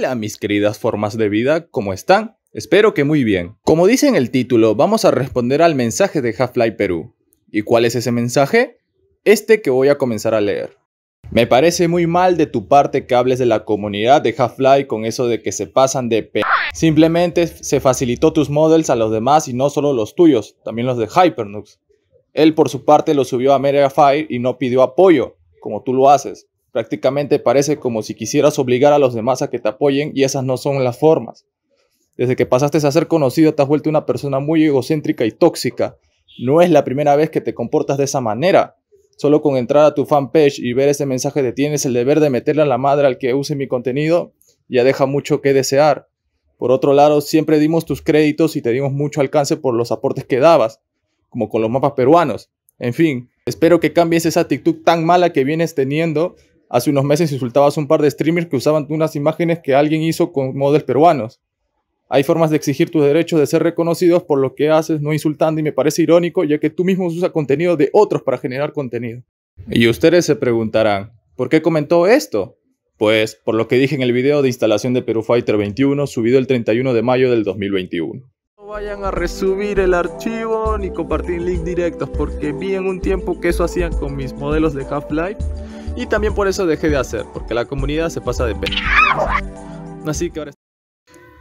Hola mis queridas formas de vida, ¿cómo están? Espero que muy bien. Como dice en el título, vamos a responder al mensaje de Half-Life Perú. ¿Y cuál es ese mensaje? Este que voy a comenzar a leer. Me parece muy mal de tu parte que hables de la comunidad de Half-Life con eso de que se pasan de p. Simplemente se facilitó tus models a los demás y no solo los tuyos, también los de Hypernux. Él por su parte lo subió a Mediafire y no pidió apoyo, como tú lo haces. Prácticamente parece como si quisieras obligar a los demás a que te apoyen y esas no son las formas. Desde que pasaste a ser conocido te has vuelto una persona muy egocéntrica y tóxica. No es la primera vez que te comportas de esa manera. Solo con entrar a tu fanpage y ver ese mensaje de tienes el deber de meterle a la madre al que use mi contenido, ya deja mucho que desear. Por otro lado, siempre dimos tus créditos y te dimos mucho alcance por los aportes que dabas, como con los mapas peruanos. En fin, espero que cambies esa actitud tan mala que vienes teniendo. Hace unos meses insultabas a un par de streamers que usaban unas imágenes que alguien hizo con modelos peruanos. Hay formas de exigir tus derechos de ser reconocidos por lo que haces, no insultando, y me parece irónico, ya que tú mismo usas contenido de otros para generar contenido. Y ustedes se preguntarán, ¿por qué comentó esto? Pues por lo que dije en el video de instalación de Peru Fighter 21 subido el 31 de mayo del 2021. No vayan a resubir el archivo ni compartir link directos porque vi en un tiempo que eso hacían con mis modelos de Half-Life y también por eso dejé de hacer, porque la comunidad se pasa de p. Así que ahora...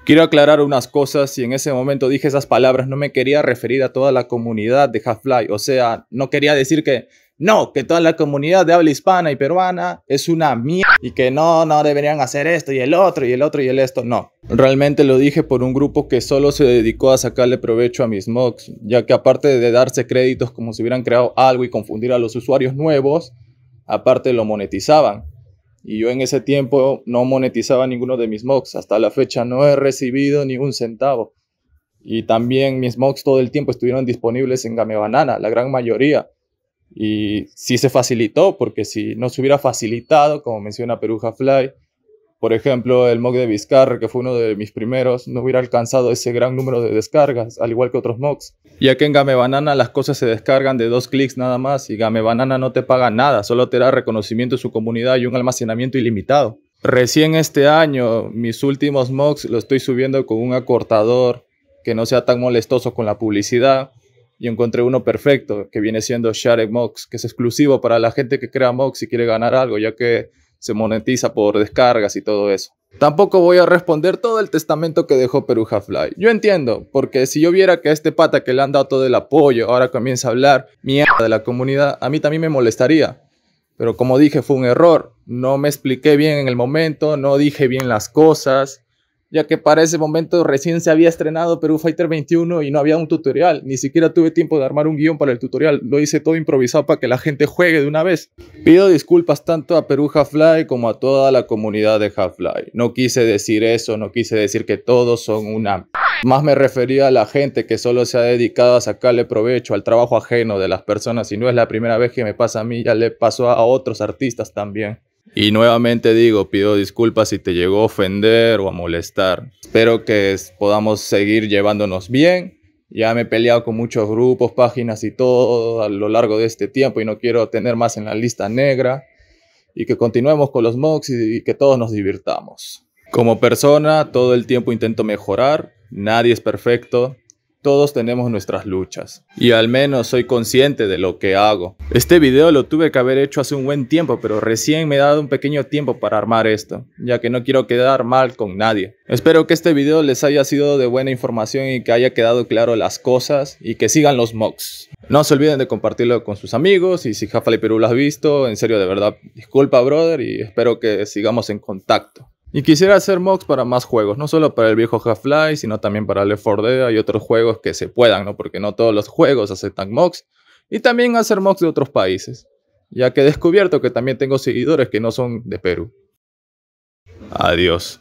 Quiero aclarar unas cosas, si en ese momento dije esas palabras no me quería referir a toda la comunidad de Half-Life, o sea, no quería decir que no, que toda la comunidad de habla hispana y peruana es una mierda y que no, no deberían hacer esto y el otro y el otro y el esto, no. Realmente lo dije por un grupo que solo se dedicó a sacarle provecho a mis mocks, ya que aparte de darse créditos como si hubieran creado algo y confundir a los usuarios nuevos, aparte lo monetizaban. Y yo en ese tiempo no monetizaba ninguno de mis mocks. Hasta la fecha no he recibido ni un centavo. Y también mis mocks todo el tiempo estuvieron disponibles en Game Banana, la gran mayoría. Y sí se facilitó, porque si no se hubiera facilitado, como menciona Peruja Fly, por ejemplo, el mock de Vizcarra, que fue uno de mis primeros, no hubiera alcanzado ese gran número de descargas, al igual que otros mocks. Ya que en Game Banana las cosas se descargan de dos clics nada más y Game Banana no te paga nada, solo te da reconocimiento de su comunidad y un almacenamiento ilimitado. Recién este año, mis últimos mocks los estoy subiendo con un acortador que no sea tan molestoso con la publicidad y encontré uno perfecto que viene siendo Share Mox, que es exclusivo para la gente que crea Mox y quiere ganar algo, ya que se monetiza por descargas y todo eso. Tampoco voy a responder todo el testamento que dejó Perú Half-Life. Yo entiendo, porque si yo viera que a este pata que le han dado todo el apoyo ahora comienza a hablar mierda de la comunidad, a mí también me molestaría. Pero como dije, fue un error. No me expliqué bien en el momento, no dije bien las cosas ya que para ese momento recién se había estrenado Perú Fighter 21 y no había un tutorial, ni siquiera tuve tiempo de armar un guion para el tutorial, lo hice todo improvisado para que la gente juegue de una vez. Pido disculpas tanto a Perú Half-Life como a toda la comunidad de Half-Life. No quise decir eso, no quise decir que todos son una... Más me refería a la gente que solo se ha dedicado a sacarle provecho al trabajo ajeno de las personas y no es la primera vez que me pasa a mí, ya le pasó a otros artistas también. Y nuevamente digo, pido disculpas si te llegó a ofender o a molestar. Espero que podamos seguir llevándonos bien. Ya me he peleado con muchos grupos, páginas y todo a lo largo de este tiempo y no quiero tener más en la lista negra. Y que continuemos con los mocks y que todos nos divirtamos. Como persona, todo el tiempo intento mejorar. Nadie es perfecto. Todos tenemos nuestras luchas. Y al menos soy consciente de lo que hago. Este video lo tuve que haber hecho hace un buen tiempo, pero recién me he dado un pequeño tiempo para armar esto, ya que no quiero quedar mal con nadie. Espero que este video les haya sido de buena información y que haya quedado claro las cosas y que sigan los mocks. No se olviden de compartirlo con sus amigos y si Jafali Perú lo has visto, en serio de verdad, disculpa brother y espero que sigamos en contacto. Y quisiera hacer mocks para más juegos, no solo para el viejo Half-Life, sino también para Left 4 Dead y otros juegos que se puedan, ¿no? Porque no todos los juegos aceptan mocks. Y también hacer mocks de otros países, ya que he descubierto que también tengo seguidores que no son de Perú. Adiós.